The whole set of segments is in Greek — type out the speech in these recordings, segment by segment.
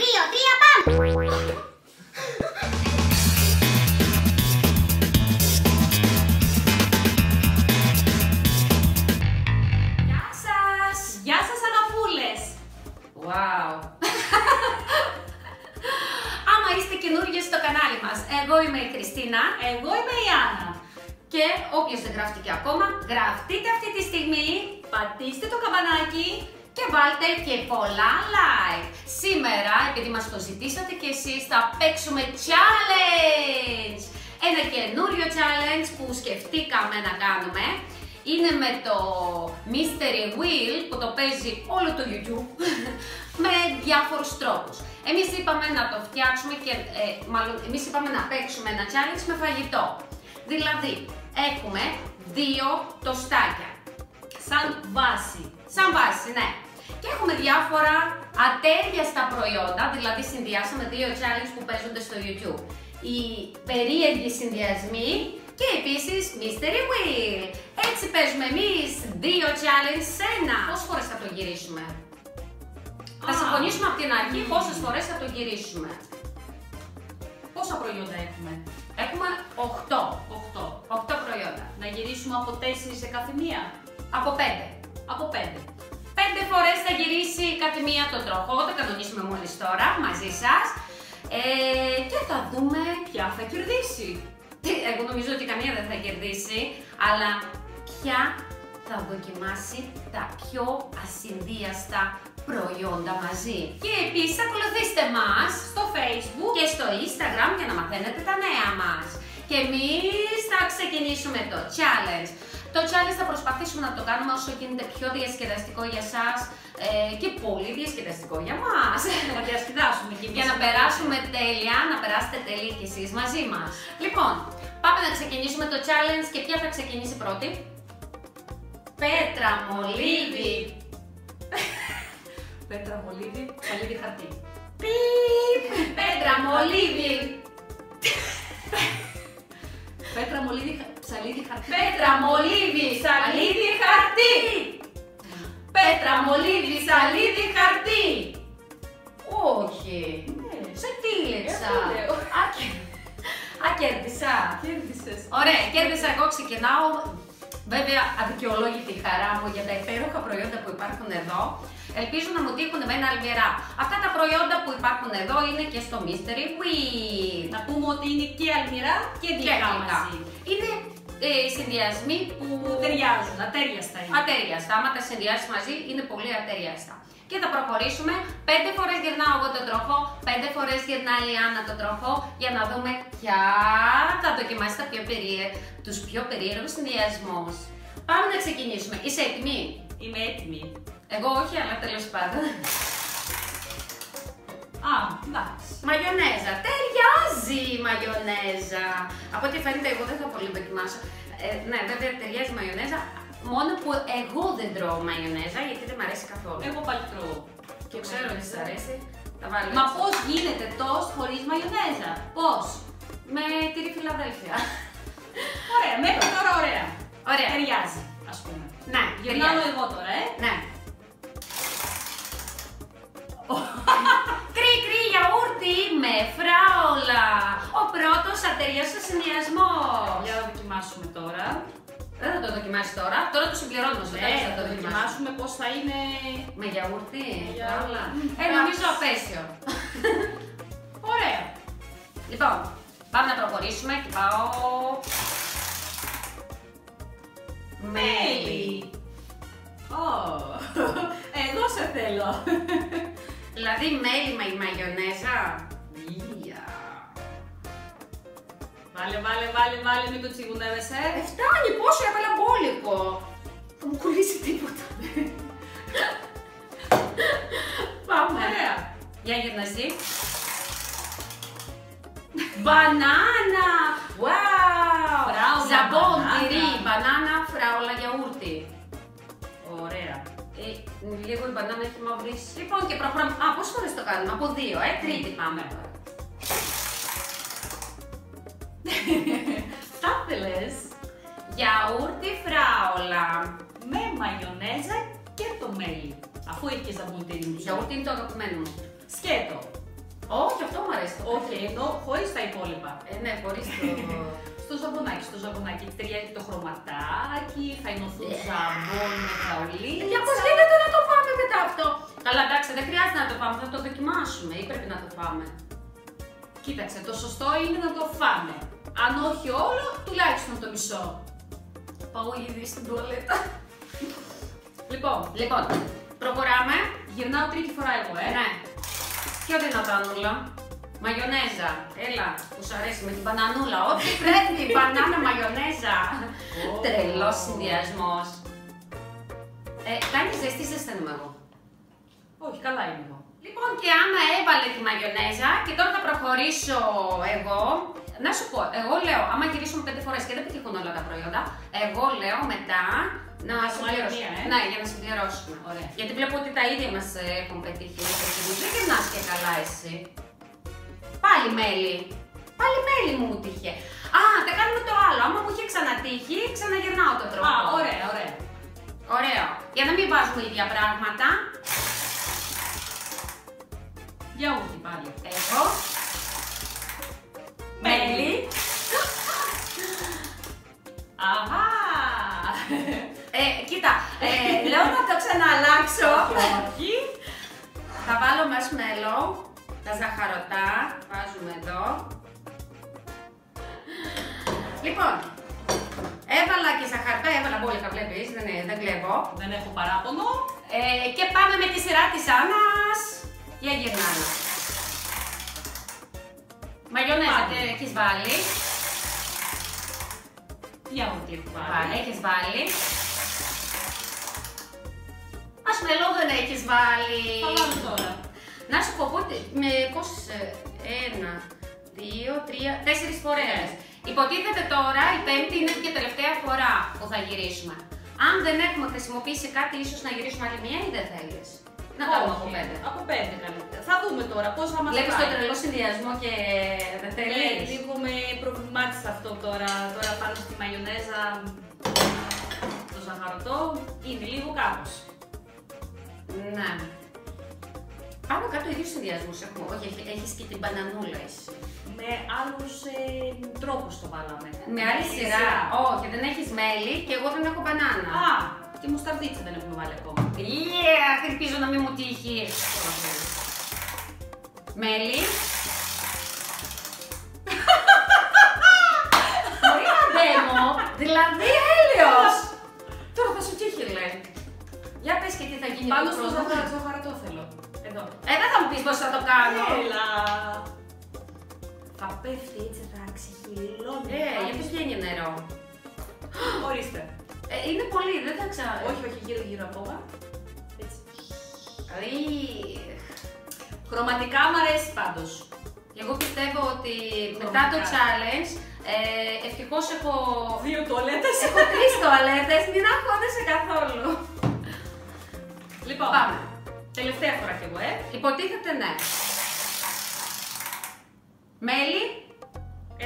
δύο, τρία, πάμε! Γεια σας! Γεια σας αγαπούλες! Wow! Άμα είστε καινούργιοι στο κανάλι μας, εγώ είμαι η Χριστίνα, εγώ είμαι η Άννα. Και όποιος δεν γράφτηκε ακόμα, γραφτείτε αυτή τη στιγμή, πατήστε το καμπανάκι και βάλτε και πολλά like. Σήμερα, επειδή μας το ζητήσατε και εσείς, θα παίξουμε challenge! Ένα καινούριο challenge που σκεφτήκαμε να κάνουμε είναι με το Mystery Wheel που το παίζει όλο το YouTube με διάφορους τρόπους. Εμείς είπαμε να το φτιάξουμε και ε, μάλλον εμείς είπαμε να παίξουμε ένα challenge με φαγητό. Δηλαδή, έχουμε δύο τοστάκια. Σαν βάση. Σαν βάση, ναι. Και έχουμε διάφορα ατέριαστα προϊόντα, δηλαδή συνδυάσαμε δύο challenge που παίζονται στο YouTube. Οι περίεργοι συνδυασμοί και επίσης Mystery Wheel. Έτσι παίζουμε εμείς δύο challenge σε ένα. Πόσες φορές θα το γυρίσουμε; Θα Α. συμφωνήσουμε από την αρχή πόσες φορές θα το γυρίσουμε. Πόσα προϊόντα έχουμε; Έχουμε 8. 8. 8 προϊόντα. Να γυρίσουμε από 4 σε κάθε μία; Από 5. Από 5. Πέντε φορές θα γυρίσει κάθε μία τον τροχό, το κανονίσουμε μόλις τώρα μαζί σας. Ε, και θα δούμε Ποια θα κερδίσει. τι, εγώ νομίζω ότι καμία δεν θα κερδίσει, αλλά ποια θα δοκιμάσει τα πιο ασυνδύαστα προϊόντα μαζί. Και επίσης ακολουθήστε μας Στο facebook. και στο Instagram για να μαθαίνετε τα νέα μας. Και εμείς θα ξεκινήσουμε το challenge. Το challenge θα προσπαθήσουμε να το κάνουμε όσο γίνεται πιο διασκεδαστικό για σας ε, και πολύ διασκεδαστικό για μας. Να διασκεδάσουμε και για να περάσουμε τέλεια, να περάσετε τέλεια κι εσείς μαζί μας. Λοιπόν, πάμε να ξεκινήσουμε το challenge και ποια θα ξεκινήσει πρώτη; Πέτρα, μολύβι, Πέτρα μολύβι, ψαλίδι χαρτί. πιπ, πέτρα, μολύβι, Πέτρα μολύβι, χα- ψαλίδι χαρτί. πέτρα, μολύβι, σαλίδι, χαρτί. Πέτρα, μολύβι, σαλίδι, χαρτί. Όχι. Ναι. Σε τίλεξα. Εγώ λέω. Α, και- Α, κέρδισα. Κέρδισες. Ωραία, κέρδισα εγώ, ξεκινάω. Βέβαια, αδικαιολόγητη η χαρά μου για τα υπέροχα προϊόντα που υπάρχουν εδώ. Ελπίζω να μου τύχουν εμένα αλμυρά. Αυτά τα προϊόντα που υπάρχουν εδώ είναι και στο Mystery Wheel. Να πούμε ότι είναι και αλμυρά και Και γλυκά γλυκά. μαζί. Είναι ε, συνδυασμοί που Που ταιριάζουν, ατέριαστα είναι. ατέριαστα. Άμα τα συνδυάσεις μαζί, είναι πολύ ατέριαστα. Και θα προχωρήσουμε. Πέντε φορές γυρνάω εγώ τον τροχό, πέντε φορές γυρνάει η Άννα τον τροχό για να δούμε ποια θα δοκιμάσει τα πιο περίεργα, τους πιο περίεργους συνδυασμούς. Πάμε να ξεκινήσουμε. Είσαι έτοιμη; Είμαι έτοιμη. Εγώ όχι, αλλά τέλος πάντων. Α, εντάξει. Μαγιονέζα. Ταιριάζει η μαγιονέζα. Από ό,τι φαίνεται, εγώ δεν θα πολύ δοκιμάσω. Ε, ναι, βέβαια ταιριάζει η μαγιονέζα. Μόνο που εγώ δεν τρώω μαγιονέζα γιατί δεν μου αρέσει καθόλου. Εγώ πάλι τρώω. Και ξέρω ότι σας αρέσει. Τα βάλω. Μα έτσι. πώς γίνεται τόστ χωρίς μαγιονέζα; Πώς; Με τυρί Φιλαδέλφια. Ωραία, μέχρι τώρα ωραία. Ωραία. Ταιριάζει, ας πούμε. Ναι, Γυρνάω ταιριάζει. εγώ τώρα, ε. Ναι. κρύ κρύ γιαούρτι με φράουλα. Ο πρώτος αταιριαστός συνδυασμός. Για να δοκιμάσουμε τώρα. Δεν θα το δοκιμάσεις τώρα. Τώρα το συμπληρώνουμε στο Ναι, τέλος θα θα το το δοκιμάσουμε. δοκιμάσουμε πώς θα είναι. Με γιαούρτι, Με φράουλα. γιαούρτι. Ε, νομίζω απέσιο. Ωραία. λοιπόν, πάμε να προχωρήσουμε και πάω... Μέλι. Ω, Εδώ σε θέλω. Δηλαδή μέλι με μαγιονέζα. Βάλε, βάλε, βάλε, βάλε, μην το τσιγουνεύεσαι. Ε, φτάνει, πόσο έβαλα μπόλικο. Θα μου κολλήσει τίποτα. Πάμε. Ωραία. Για γύρνα εσύ. Μπανάνα! Wow! Φράουλα, Ζαμπόν, μπανάνα. τυρί, μπανάνα, φράουλα, γιαούρτι. Ωραία. Ε, λίγο η μπανάνα έχει μαυρίσει. Λοιπόν και προχωράμε. Α, πόσες φορές το κάνουμε, από δύο, ε, τρίτη πάμε τώρα. Τα θέλες Γιαούρτι, φράουλα. με μαγιονέζα και το μέλι. Αφού είχες ζαμπούλ τυρί μου. Γιαούρτι είναι το αγαπημένο μου. Σκέτο. Όχι, ενώ χωρίς τα υπόλοιπα. Ε, ναι, χωρίς το... Στο ζαμπονάκι, στο ζαμπονάκι ταιριάζει το χρωματάκι, θα ενωθούν Ναι. ζαμπόν με φραουλίτσα. Για πώς γίνεται να το φάμε μετά αυτό; Καλά, εντάξει, δεν χρειάζεται να το φάμε, θα το δοκιμάσουμε ή πρέπει να το φάμε. Κοίταξε, το σωστό είναι να το φάμε. Αν όχι όλο, τουλάχιστον το μισό. Πάω ήδη στην τουαλέτα. Λοιπόν, Λοιπόν, προχωράμε. γυρνάω τρίτη φορά εγώ, ε. Ναι. Πιο δυνατά νουλα. Μαγιονέζα. Έλα, που σου αρέσει με την μπανανούλα. Ό,τι πρέπει, μπανάνα, μαγιονέζα. Ω. Τρελός συνδυασμός. Ε, κάνει ζεστή, ζεσταίνουμε εγώ; Όχι, καλά είμαι εγώ. Λοιπόν, και άμα έβαλε τη μαγιονέζα και τώρα θα προχωρήσω εγώ. Να σου πω, εγώ λέω, άμα γυρίσουμε πέντε φορές και δεν πετύχουν όλα τα προϊόντα, εγώ λέω μετά να Να συμπληρώσουμε. βάλω μία, ε. Ναι, για να συμπληρώσουμε. Ωραία. Γιατί βλέπω ότι τα ίδια μας έχουν πετύχει. Δεν γυρνάς και καλά εσύ. Πάλι μέλι. Πάλι μέλι μου τύχε. Α, θα κάνουμε το άλλο. Άμα μου είχε ξανατύχει, ξαναγυρνάω το τρόπο. Α, ωραία, ωραία. Ωραίο. Για να μην βάζουμε ίδια πράγματα. Γιαούρτι πάλι. Εγώ. Δεν έχω παράπονο. Ε, και πάμε με τη σειρά της Άννας για γυρνάνα. Μαγιονέζα Πάλι. τι έχεις βάλει; Γιαούρτι έχω Βάλει, βάλει. έχεις βάλει. Μασμελό δεν έχεις βάλει. Θα βάλω τώρα. Να σου πω πότε, με πώς, ε, ένα, δύο, τρία, τέσσερις φορές. Υποτίθεται τώρα η πέμπτη είναι και τελευταία φορά που θα γυρίσουμε. Αν δεν έχουμε χρησιμοποιήσει κάτι, ίσως να γυρίσουμε άλλη μία ή δεν θέλεις; Να κάνουμε από Όχι, πέντε. Από πέντε καλύτερα. Θα δούμε τώρα πώς θα μας Βλέπεις το πάει. τρελό συνδυασμό και δεν Ε, θέλεις; λίγο με προβλημάτισε αυτό τώρα, τώρα πάνω στη μαγιονέζα, το ζαχαρωτό, είναι λίγο κάπως. Ναι. Πάνω κάτω ίδιους συνδυασμούς έχουμε. Όχι, έχει- έχεις και την μπανανούλα εσύ. Με άλλους ε, τρόπους το βάλαμε. Με άλλη σειρά. Όχι, δεν έχεις μέλι και εγώ δεν έχω μπανάνα. Α, και μουσταρδίτσα δεν έχουμε βάλει ακόμα. Yeah, ελπίζω να μην μου τύχει. Μέλι. Μωρή αντέμο, δηλαδή έλεος. Τώρα θα σου τύχει λέει. Για πες και τι θα γίνει Πάνω το στο πρώτο. Δεν θα μου πεις πώς θα το κάνω. Έλα. Θα πέφτει έτσι, θα ξεχυλώνει. Ε, γιατί βγαίνει νερό; Ορίστε. Ε, είναι πολύ, δεν θα ξα... Όχι, όχι, γύρω γύρω ακόμα. Έτσι. Ι, Χρωματικά μ' αρέσει πάντως. Εγώ πιστεύω ότι μετά το Χρωματικά. challenge, ε, ευτυχώς έχω Δύο τουαλέτες. Έχω τρεις τουαλέτες, μην αγχώνεσαι καθόλου. Λοιπόν, Πάμε. Τελευταία φορά κι εγώ, ε. Υποτίθεται ναι. Μέλι.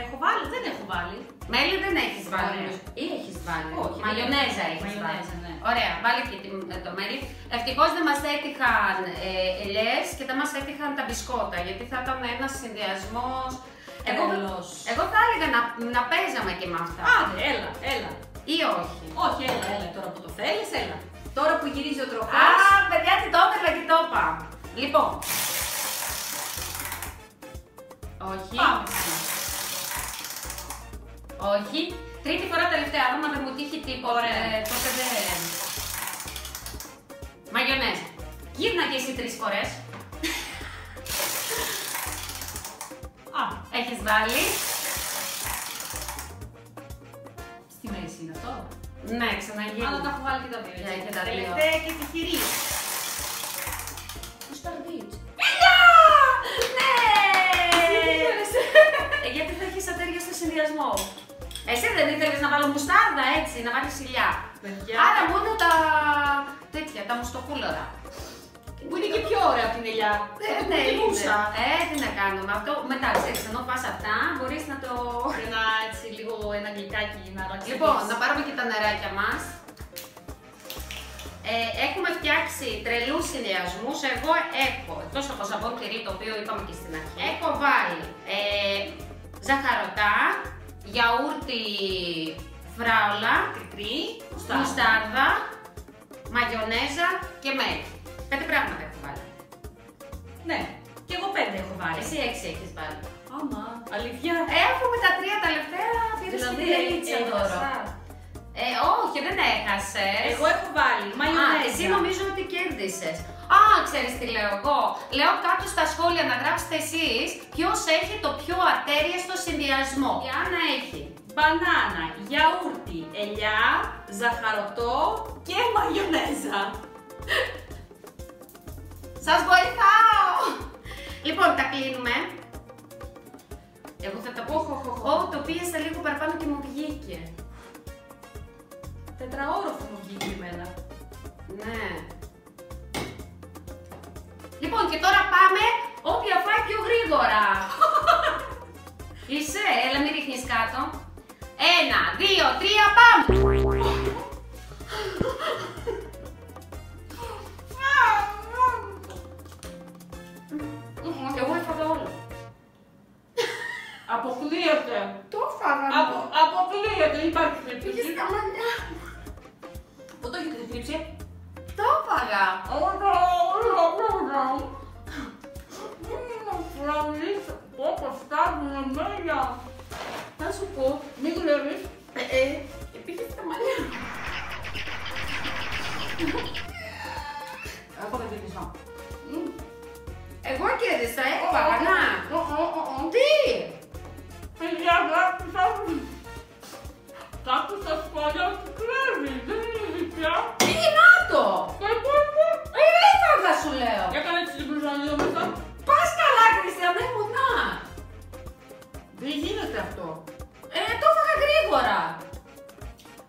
Έχω βάλει, δεν έχω βάλει. Μέλι δεν έχεις βάλει. Ωραία. νομίζω. Ή έχεις βάλει. Όχι, Μαγιονέζα δεν έχω. έχεις Μαγιονέζα, βάλει. ναι. Ωραία, βάλει και τη- ε, το μέλι. Ευτυχώς δεν μας έτυχαν ε, ελιές και δεν μας έτυχαν τα μπισκότα, γιατί θα ήταν ένας συνδυασμός. Εγώ, Τρελός. εγώ θα έλεγα να, να παίζαμε και με αυτά. Άντε, έλα, έλα. Ή όχι. Όχι, έλα, έλα, τώρα που το θέλεις, έλα. Τώρα που γυρίζει ο Α, τροχός, παιδιά, τι το ήθελα και το είπα. Λοιπόν. Όχι. πάμε. Όχι. Τρίτη φορά τελευταία, άμα δεν μου τύχει τίποτα, Ωραία. ε, τότε δεν... Μαγιονέζ. Γύρνα και εσύ τρεις φορές. Α, Έχεις βάλει. στη μέση είναι αυτό. Ναι, ξαναγύρνα. Αλλά τα έχω βάλει και τα δύο. Ναι, έτσι. και τα δύο. Τελευταία και τυχερή. Μουσταρδίτς. Ναι! Ε, γιατί θα έχεις ατέρια στο συνδυασμό; Εσύ δεν ήθελες να βάλω μουστάρδα έτσι, να βάλεις ηλιά. Παιδιά. Άρα μόνο τα τέτοια, τα μουστοκούλωρα. Που είναι και πιο ωραία από την ελιά. Ε, Θα το ναι, προτιμούσα. είναι. Ε, τι να κάνουμε. Αυτό μετά, ξέρεις, ενώ πας αυτά, μπορείς να το... Ένα έτσι λίγο ένα γλυκάκι να αλλάξει. Λοιπόν, να πάρουμε και τα νεράκια μας. Ε, έχουμε φτιάξει τρελούς συνδυασμούς. Εγώ έχω, εκτός από ζαμπόν τυρί, το οποίο είπαμε και στην αρχή, έχω βάλει ε, ζαχαρωτά, γιαούρτι φράουλα, Κρυκρή, μουστάρδα, μαγιονέζα και μέλι. Πέντε πράγματα έχω βάλει. Ναι, και εγώ πέντε έχω βάλει. Εσύ έξι έχεις βάλει. Άμα, αλήθεια. Έχουμε τα τρία τελευταία, πήρες Δηλαδή, την τελίτσα τώρα. έχασα. Ε, όχι, δεν έχασες. Εγώ έχω βάλει Α, μαγιονέζα. εσύ νομίζω ότι κέρδισες. Α, ξέρεις τι λέω εγώ. Λέω κάτω στα σχόλια να γράψετε εσείς ποιος έχει το πιο ατέριαστο συνδυασμό. Η Άννα έχει. Μπανάνα, γιαούρτι, ελιά, ζαχαρωτό και μαγιονέζα. Σας βοηθάω! Λοιπόν, τα κλείνουμε. Εγώ θα τα πω. Ω, το πίεσα λίγο παραπάνω και μου βγήκε. Τετραόροφο μου βγήκε εμένα. Ναι. Λοιπόν, και τώρα πάμε όποια φάει πιο γρήγορα. Είσαι, έλα μην ρίχνεις κάτω. Ένα, δύο, τρία, πάμε!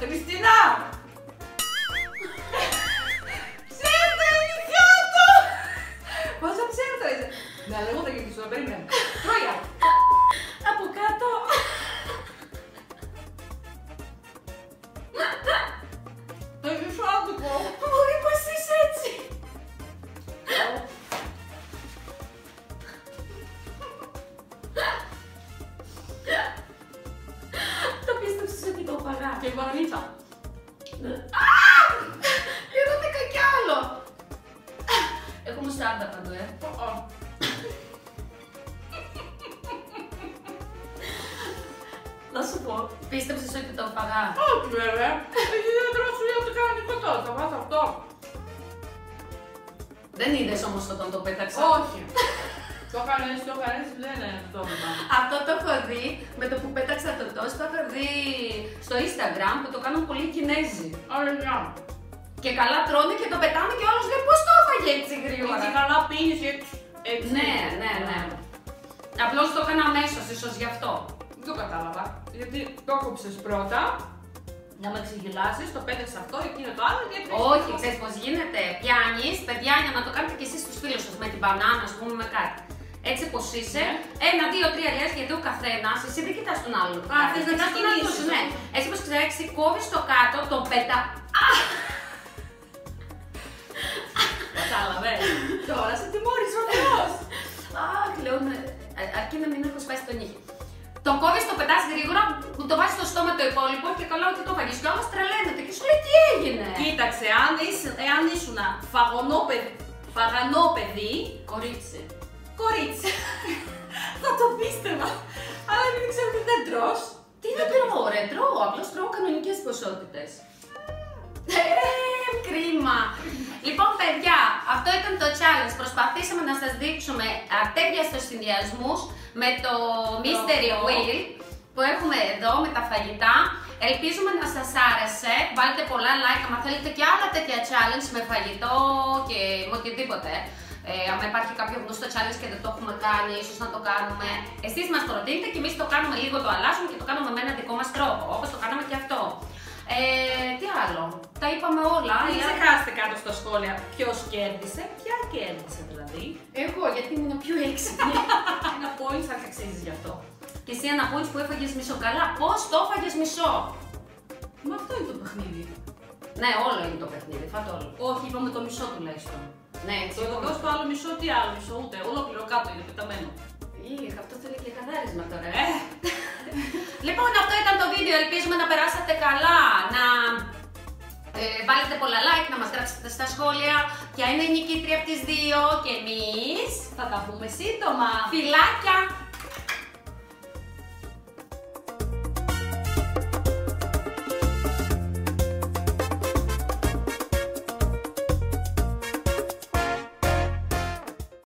Χριστίνα! Ψέματα, είναι κάτω. Πόσα ψέματα είσαι; Ναι, αλλά εγώ θα γυρίσω, περίμενε. Τρόια. Και η βαρνίτσα. Α! Πληρώθηκα κι άλλο. Έχω μουστάρδα παντού, ε. Να σου πω. Πίστεψες ότι το έφαγα. Όχι βέβαια. Έχει δεν τρώσει λέω ότι κανονικό τώρα. Θα βάζω αυτό. Δεν είδες όμως όταν το πέταξα; Όχι. Το έκανες, το έκανες, δεν είναι αυτό μετά. Αυτό το έχω δει με το που πέταξα το στο Instagram που το κάνουν πολλοί Κινέζοι. Ωραία. Και καλά τρώνε και το πετάμε και όλος λέει πώς το έφαγε έτσι γρήγορα; Έτσι καλά πίνεις και έτσι. έτσι. Ναι, ναι, ναι. Απλώς το έκανα αμέσως, ίσως γι' αυτό. Δεν το κατάλαβα. Γιατί το κόψες πρώτα, να με ξεγελάσεις, το πέταξες αυτό, εκείνο το άλλο και έτσι. Όχι, ξέρεις πώς γίνεται. Πιάνεις, παιδιά, για να το κάνετε και εσείς στους φίλους σας με την μπανάνα, ας πούμε, με κάτι. Έτσι πως είσαι, ένα, δύο, τρία λες, γιατί ο καθένας, εσύ δεν κοιτάς τον άλλον. Α, θες να κοιτάς τον άλλον, ξεκινήσεις. ναι. Έτσι πως ξέρεις, κόβεις το κάτω, το πέτα. Κατάλαβες. Τώρα σε τιμώρησε ο Θεός. Αχ, λέω, ναι, α- αρκεί να μην έχω σπάσει τον νύχι. Το κόβεις, το πετάς γρήγορα, που το βάζεις στο στόμα το υπόλοιπο και καλά ότι το φαγείς. Και όμως τρελαίνεται και σου λέει τι έγινε; Κοίταξε, αν, είσαι, εάν ήσουν φαγωνό παιδί, φαγανό παιδί, Κορίτσι. Κορίτσι, θα το πίστευα. Αλλά επειδή ξέρω ότι δεν τρως, Τι δεν τρώω, ρε, τρώω. Απλώς τρώω κανονικές ποσότητες. Ε, κρίμα. Λοιπόν, παιδιά, αυτό ήταν το challenge. Προσπαθήσαμε να σας δείξουμε ατέριαστους συνδυασμούς με το Mystery Μπράβο. Wheel που έχουμε εδώ με τα φαγητά. Ελπίζουμε να σας άρεσε. Βάλτε πολλά like άμα θέλετε και άλλα τέτοια challenge με φαγητό και με οτιδήποτε. Ε, αν υπάρχει κάποιο γνωστό challenge και δεν το έχουμε κάνει, ίσως να το κάνουμε. Εσείς μας προτείνετε και εμείς το κάνουμε λίγο, το αλλάζουμε και το κάνουμε με έναν δικό μας τρόπο, όπως το κάναμε και αυτό. Ε, τι άλλο, τα είπαμε όλα. μην Η άλλη- ξεχάσετε κάτω στα σχόλια ποιος κέρδισε, ποια κέρδισε δηλαδή. Εγώ, γιατί ήμουν πιο έξυπνη. Ένα point θα αξίζει γι' αυτό. και εσύ ένα points που έφαγες μισό καλά. Πώς το έφαγες μισό; Μα αυτό είναι το παιχνίδι. Ναι, όλο είναι το παιχνίδι, φάτε όλο. Όχι, είπαμε το μισό τουλάχιστον. Ναι, έτσι. Το δικό στο άλλο μισό, τι άλλο μισό, ούτε. Ολόκληρο κάτω είναι πεταμένο. Ή, αυτό θέλει και καθάρισμα τώρα, ε. λοιπόν, αυτό ήταν το βίντεο. Ελπίζουμε να περάσατε καλά, να ε, βάλετε πολλά like, να μας γράψετε στα σχόλια ποια είναι η νικήτρια από τις δύο και εμείς Θα τα πούμε σύντομα. φιλάκια!